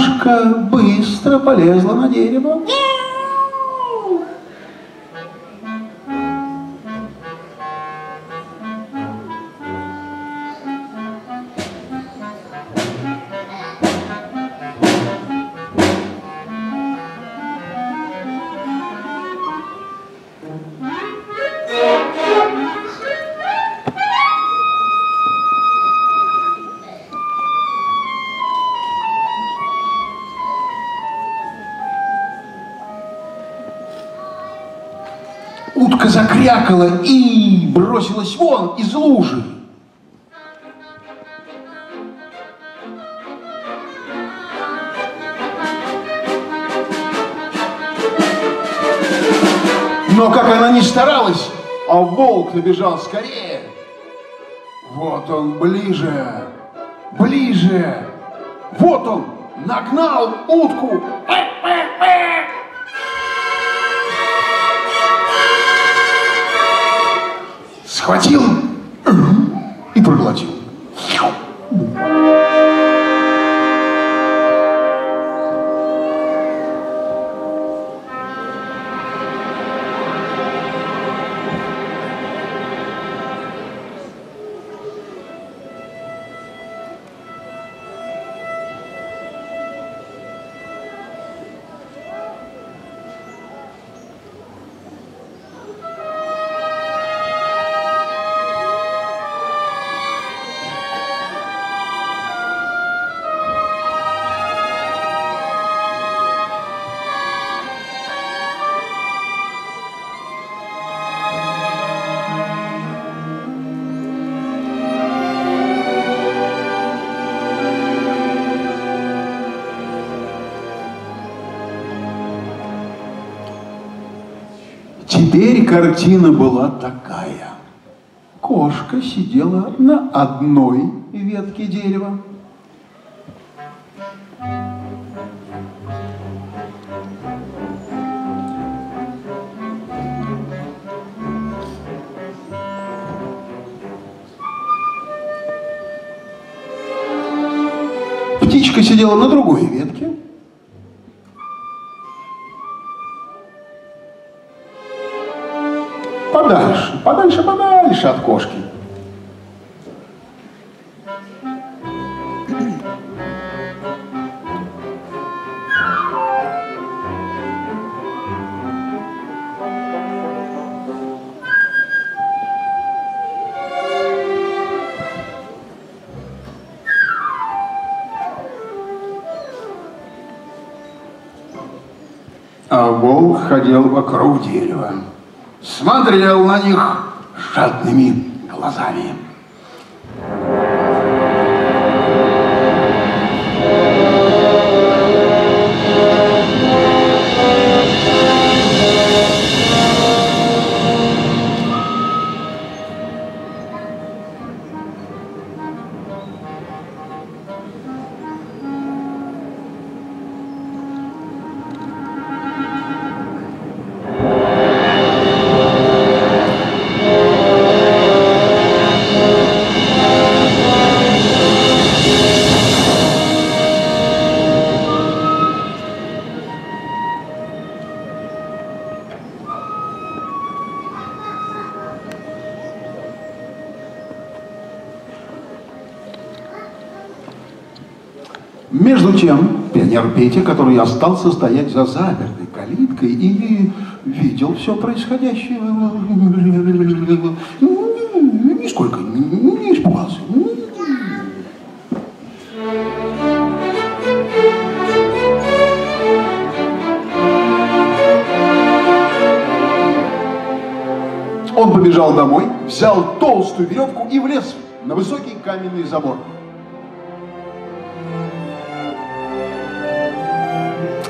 Кошка быстро полезла на дерево. Утка закрякала и бросилась вон из лужи. Но как она ни старалась, а волк набежал скорее. Вот он ближе, ближе. Вот он нагнал утку. Схватил и проглотил. Теперь картина была такая. Кошка сидела на одной ветке дерева. Птичка сидела на другой ветке. Подальше, подальше, подальше от кошки. А волк ходил вокруг дерева, смотрел на них жадными глазами. Между тем, пионер Петя, который остался стоять за запертой калиткой и видел все происходящее, нисколько не испугался. Он побежал домой, взял толстую веревку и влез на высокий каменный забор.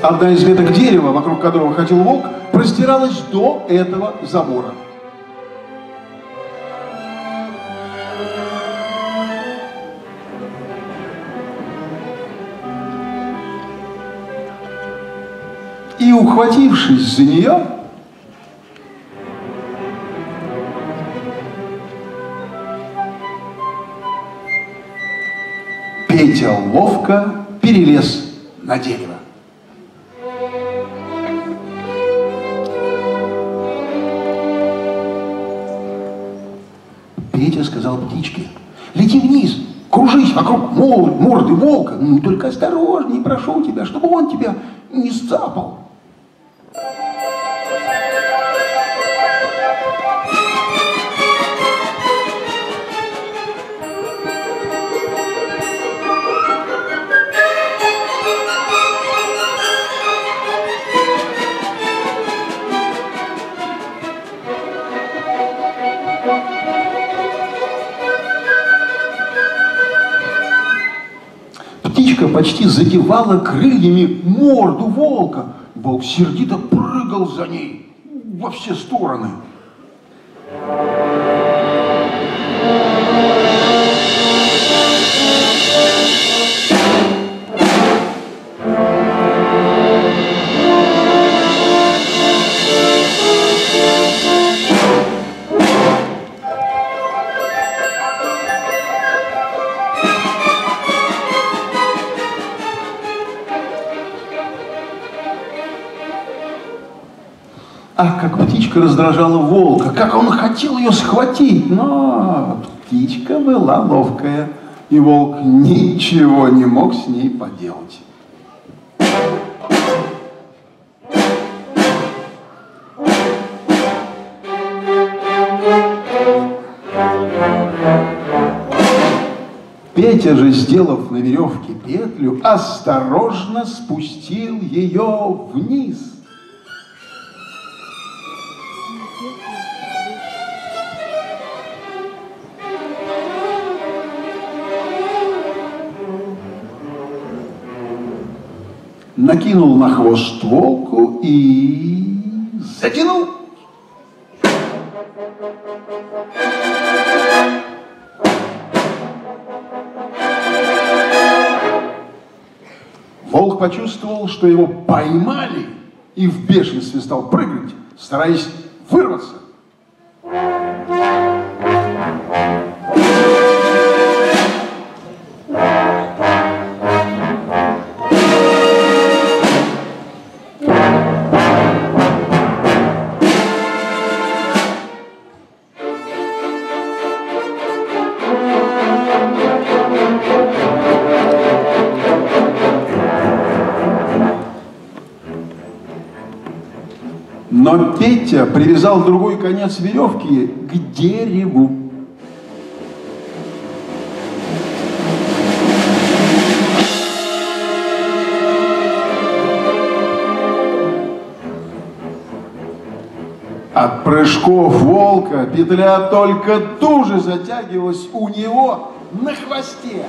Одна из веток дерева, вокруг которого ходил волк, простиралась до этого забора. И, ухватившись за нее, Петя ловко перелез на дерево. Петя сказал птичке, лети вниз, кружись вокруг морды волка, ну только осторожней, прошу тебя, чтобы он тебя не сцапал. Птичка почти задевала крыльями морду волка. Волк сердито прыгал за ней во все стороны. Ах, как птичка раздражала волка, как он хотел ее схватить, но птичка была ловкая, и волк ничего не мог с ней поделать. Петя же, сделав на веревке петлю, осторожно спустил ее вниз. Накинул на хвост волку и затянул. Волк почувствовал, что его поймали и в бешенстве стал прыгать, стараясь вырваться. Но Петя привязал другой конец веревки к дереву. От прыжков волка петля только туже затягивалась у него на хвосте.